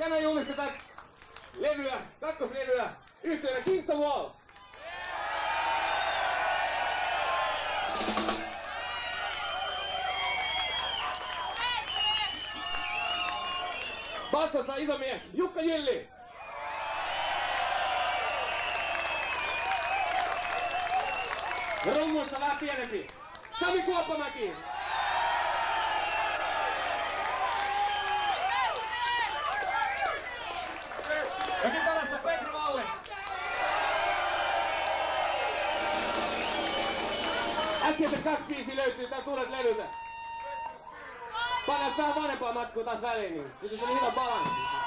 Tänään julistetaan levyä, kakkoslevyä, yhteydessä Kingston Wall. Bassossa iso mies, Jukka Jylli. Ja rummuissa vähän pienempi, Sami Kuoppamäki. päästään vanhempaa matskua taas väliin, niin se on hyvä balanssi.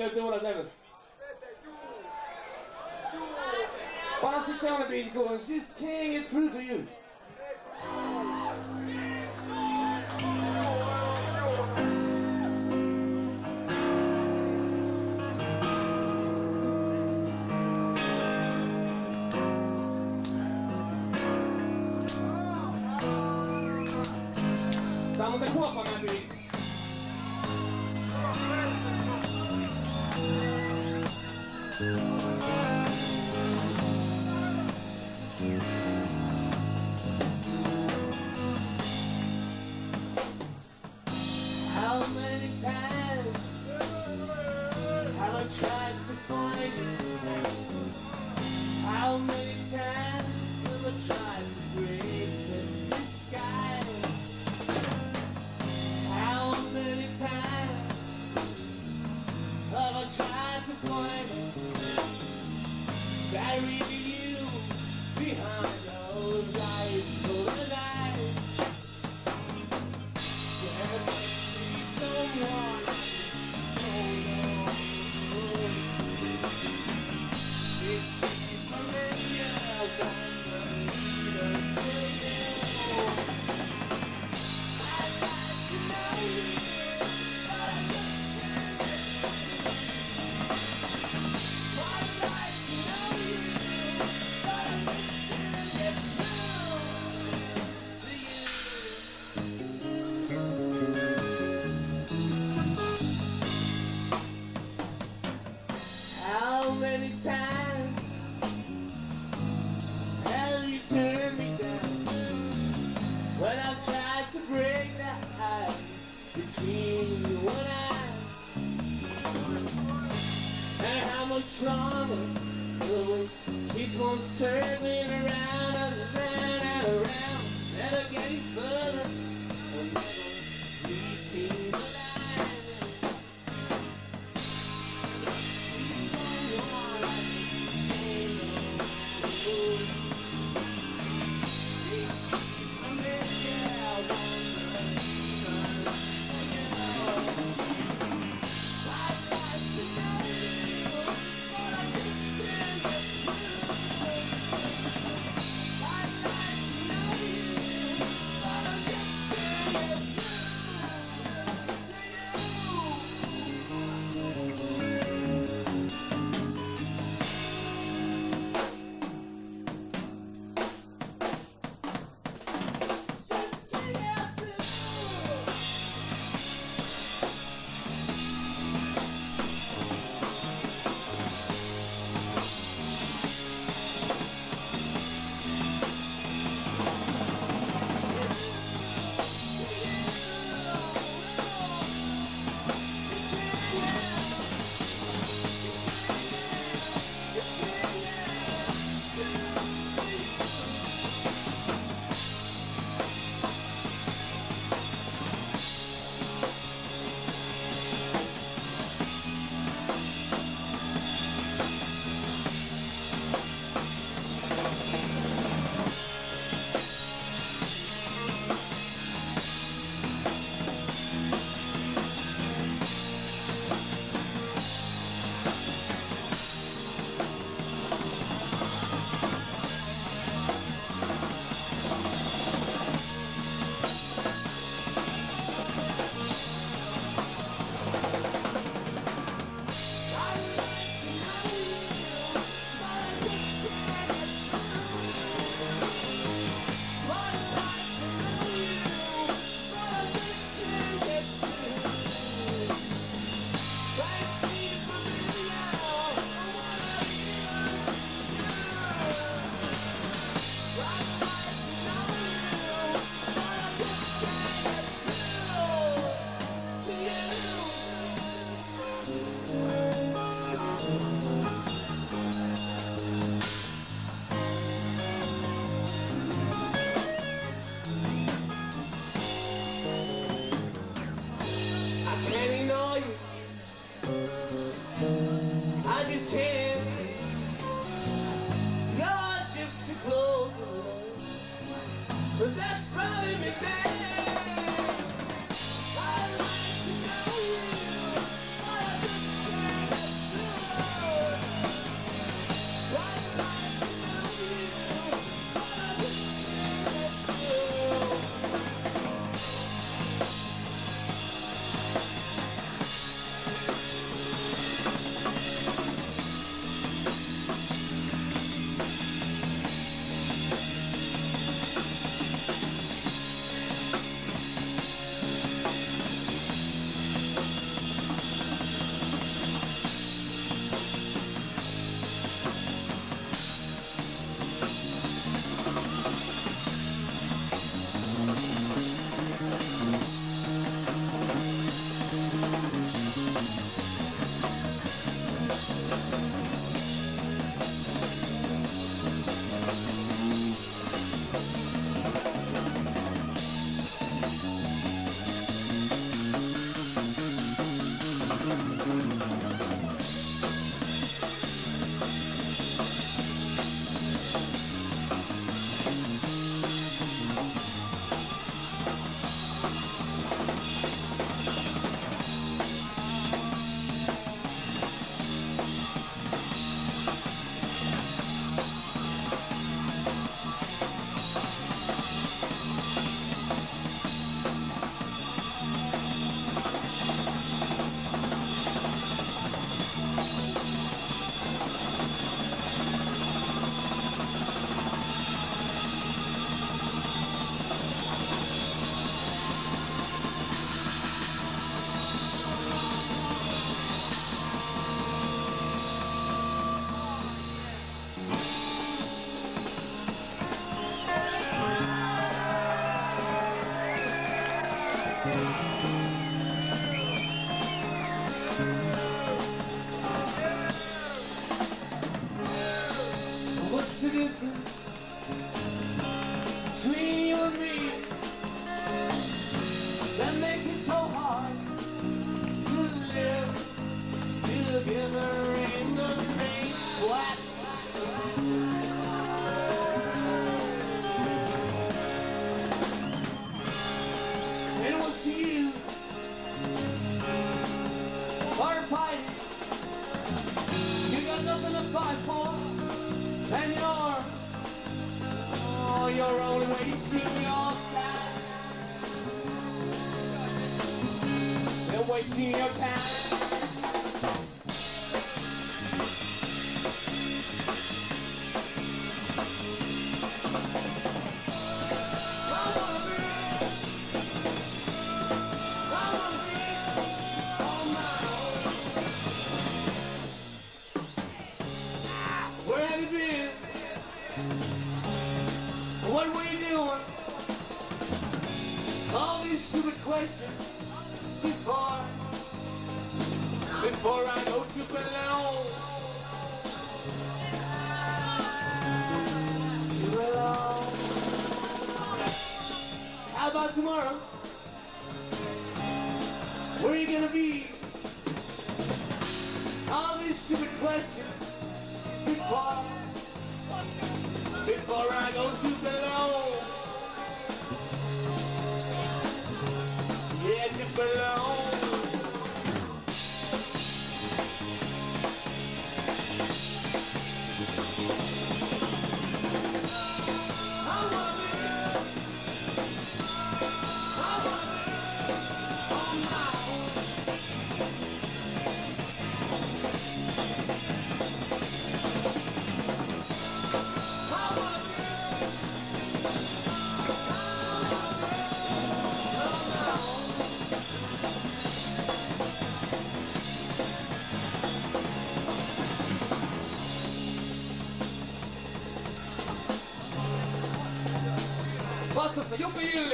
go do all I never. But I'm going, just carrying it through to you. Wasting your time. Vastassa Jukka Jylli.